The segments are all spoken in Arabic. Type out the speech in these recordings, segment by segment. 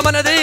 மனது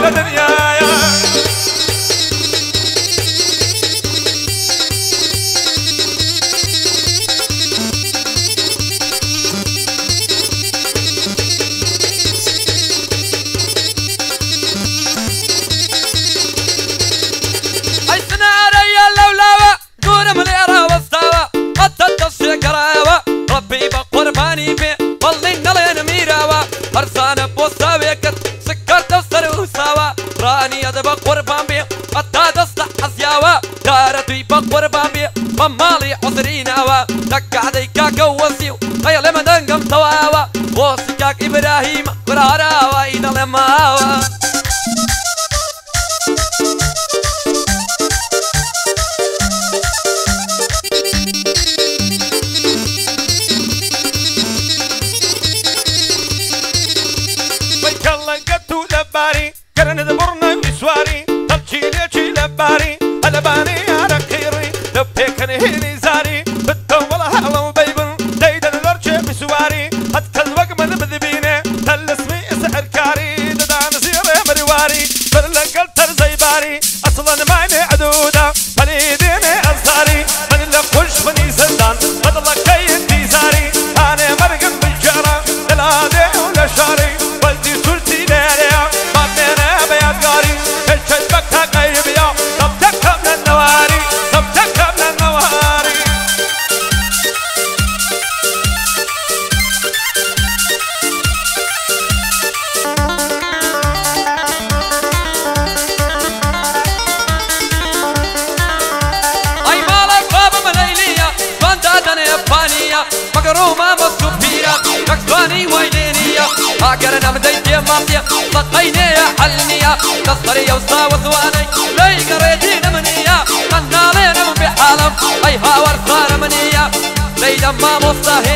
la tenía قي بقبر بابي ممالي عذرين أوا. دك عدي كاك وسيو لما دنقم توا وصيكاك إبراهيم قرارا أوا لما أوا Everybody. داري أصلا ما معدوده ديني دەستەری ئەوستا وەزوانەی لەی گەڕێتی نمنیە قەنداڵێنە من بحالم ئەی هاوەرزارە منیە لەیدە مامۆستا هەیە من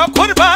Malcolm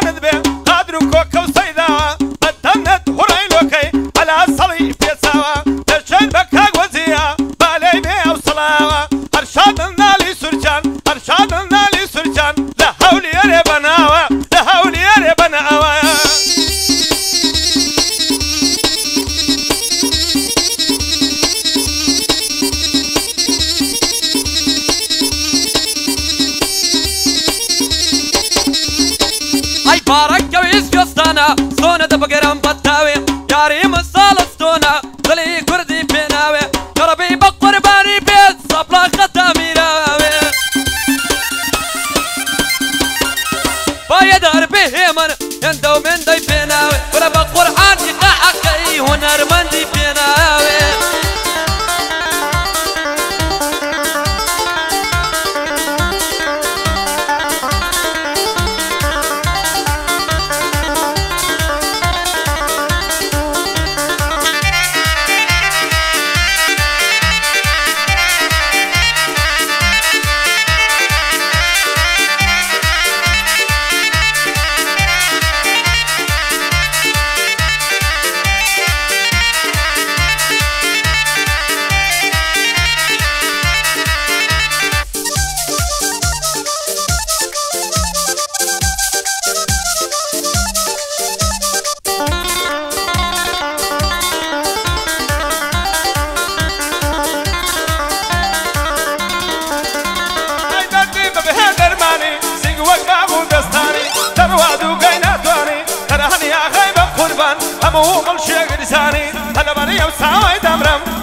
أبو ملشيق لساني هلا بني وساوي دمرم.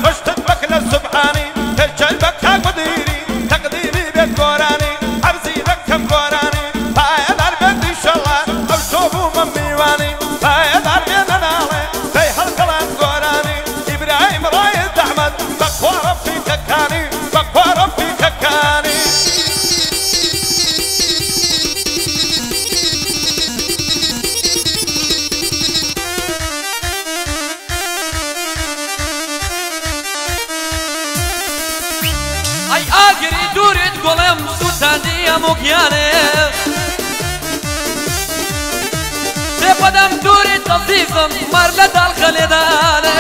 داڵخە لێدانێ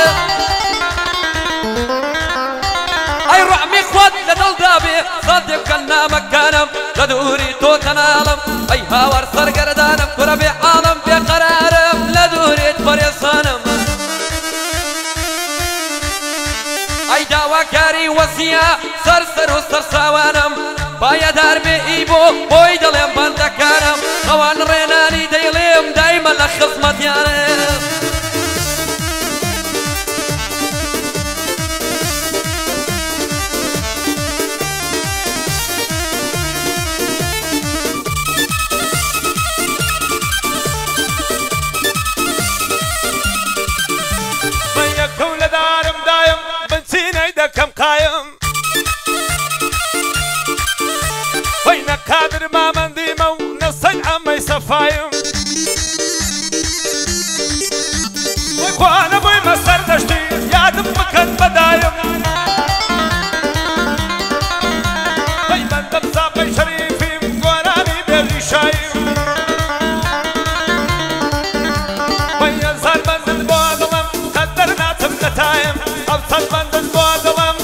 ئەی ڕحمی خوات لە دڵدابێ سادێ بکەن نامەکانم لە دووری تۆ تەناڵم ئەی هاوار سەرگەردانم کوڕە بێ عاڵم بێ قەرارم لە دوورێت بەڕێسانم ئەی پایەدار بێ ئی بۆ بۆی دەڵێم بەندەکارم ئەوان ڕێنانی دەیڵێم دایمە لە خزمەتیانە. سەفایم وەی خوانە بوویمە سەر دەشتی یادم بکەن بەدایم وەی بەندەم زاپەی شەریفیم گۆرانی بێژی شایم وەی هەزار بەندت بۆ دڵم قەدەر ناچم نەتایم چەند بەندت بۆ دڵم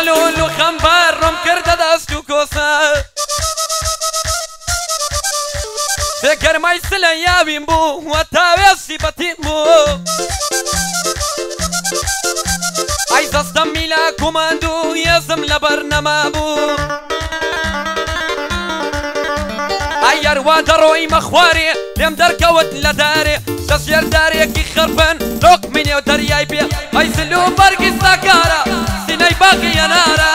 مەلول و خەمبار ڕم کردە دەست و کۆسە سێگەرمای سلە یاویم بوو وە تاوێستی بەتیم بوو ئەی دەستە میلا کوماند و لە بەرنەما بوو ئەی یاروە دەڕۆی مەخوارێ لێم دەرکەوت لە دارێ دەستێردارێکی خربن لۆک منێ و دەریای بێ ئەی سلو و بەرگی ساکارە سینەی باقی یەنارە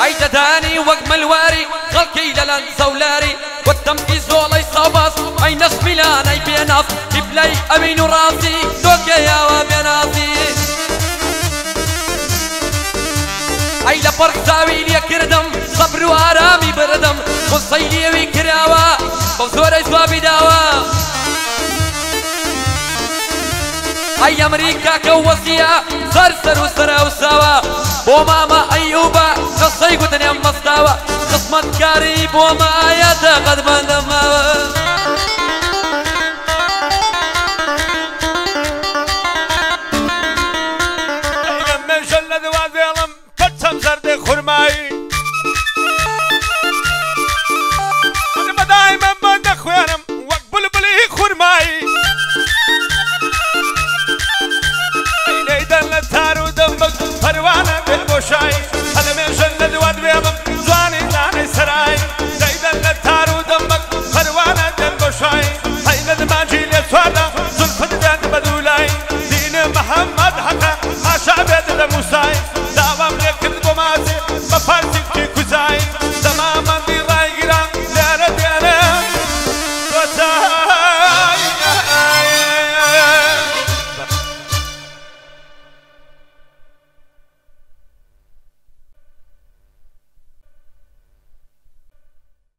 ئەی دەدانی وەک ملواری خەڵکی لەلاند زەولاری وەتەمکی زۆڵەی ساواز ئەی نەسمیلانەی پێناف تیپلەی ئەمین و ڕاستی تۆکەیاوە بێناسی ئەی لە پەرزاوی لێ کردم سەبر و ئارامی بردم. قسەی لێوی کراوە بەو زۆرەی جوابی داوە ئەی ئەمریکا کە وەسیە سەر سەر و سەرا و ساوە بۆ مامە ئەیوبە قسەی گوتنیان مەستاوە قسمەتکاری بۆ مایەتە شای. هەلمێ ژەن لە دوات بێ بم جوانی لانی سرای. دەیدەن لە تار و دەمبەک پەروانە دەن بۆ شای هەی لە دماجی لێ سواردا زلفت دەن بە دوولای دینە محەممەد حەقە ئاشا بێت لە موسای. داوام لێ کرد بۆ مازێ بە پارتێکی کوزای.